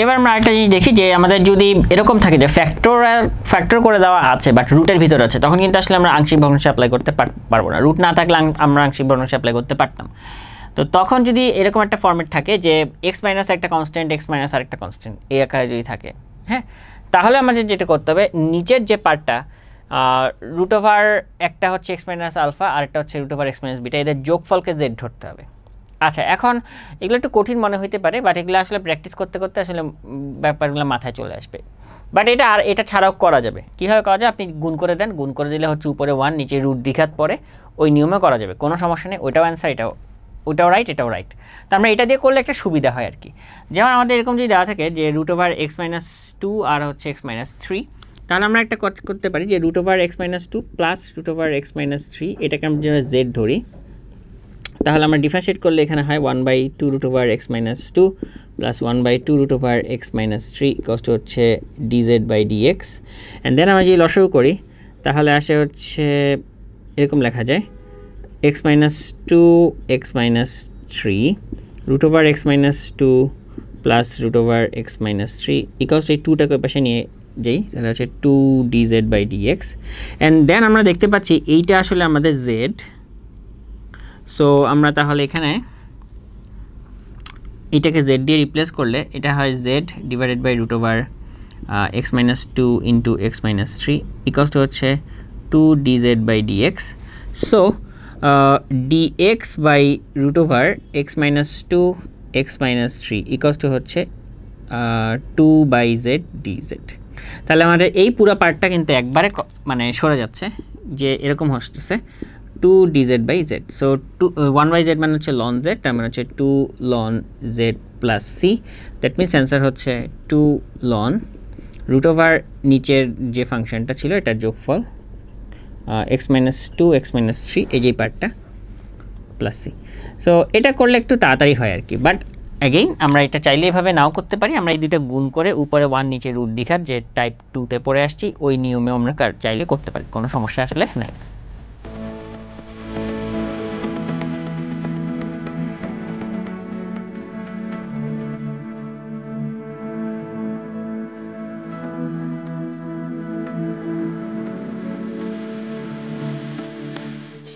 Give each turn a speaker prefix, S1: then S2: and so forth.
S1: এবার আমরা একটা জিনিস দেখি যে আমাদের যদি এরকম থাকে যে ফ্যাক্টর ফ্যাক্টর করে দেওয়া আছে বাট রুটের ভিতরে আছে, তখন কিন্তু আসলে আমরা আংশিক ভগ্নাংশ অ্যাপ্লাই করতে পার- পারব না। রুট না থাকলে আমরা আংশিক ভগ্নাংশ অ্যাপ্লাই করতে পারতাম। তো তখন যদি এরকম একটা ফর্মেট থাকে যে এক্স মাইনাস একটা কনস্ট্যান্ট এক্স মাইনাস আরেকটা কনস্ট্যান্ট এই আকারে যদি থাকে হ্যাঁ? তাহলে আমাদের যেটা করতে হবে, নিচের যে পার্টটা রুট ওভার একটা হচ্ছে এক্স মাইনাস আলফা আর একটা হচ্ছে root over x minus beta এদের যোগফলকে জেড ধরতে হবে। আচ্ছা এখন এগুলো একটু কঠিন মনে হইতে পারে বাট এগুলো আসলে প্র্যাকটিস করতে করতে আসলে ব্যাপারগুলো মাথায় চলে আসবে। বাট এটা আর, এটা ছাড়াও করা যাবে। কীভাবে করা যায়? আপনি গুণ করে দেন, গুণ করে দিলে হচ্ছে উপরে ওয়ান নিচে রুট দ্বিঘাত পরে ওই নিয়মে করা যাবে। কোনো সমস্যা নেই, ওইটাও অ্যান্সার এটাও ওটাও রাইট এটাও রাইট তো আমরা এটা দিয়ে করলে একটা সুবিধা হয় আর কি। যেমন আমাদের এরকম যদি দেওয়া থাকে যে root over x minus two আর হচ্ছে এক্স মাইনাস থ্রি তাহলে আমরা একটা করতে পারি যে root over x minus two plus root over x minus three এটাকে আমরা যেন জেড ধরি তাহলে আমরা ডিফারেন্সিয়েট করলে এখানে হয় one by two root over x minus two plus one by two root over x minus three কষ্ট হচ্ছে dz by dx and then আমরা যদি লসও করি, তাহলে আসে হচ্ছে, এরকম লেখা যায় x minus two x minus three root over x minus two plus root over x minus three equals এই টুটাকে পাশে নিয়ে যাই, তাহলে হচ্ছে two dz by dx and then আমরা দেখতে পাচ্ছি এইটা আসলে আমাদের জেড সো আমরা তাহলে এখানে এটাকে জেড দিয়ে রিপ্লেস করলে এটা হয় z divided by root over x minus two into x minus three equals two হচ্ছে two dz by dx so dx by root over x minus two x minus three equals two হচ্ছে two by z dz তাহলে আমাদের এই পুরো পার্টটা কিন্তু একবারে মানে সরে যাচ্ছে, যে এরকম হচ্ছে। Two dz by z so two one by z মানে হচ্ছে লন জেড তার মানে হচ্ছে two ln z plus c that means answer হচ্ছে টু লন রুট ওভার নিচের যে ফাংশনটা ছিল, এটার যোগফল x minus two x three এই যে পার্টটা প্লাস সি সো এটা করলে একটু তাড়াতাড়ি হয় আর কি। বাট অ্যাগেইন আমরা এটা চাইলে এভাবে নাও করতে পারি। আমরা এই দুটো গুণ করে উপরে ওয়ান নিচে দীঘার যে টাইপ টুতে পড়ে আসছি, ওই নিয়মেও আমরা চাইলে করতে পারি। কোনো সমস্যা আসলে নাই।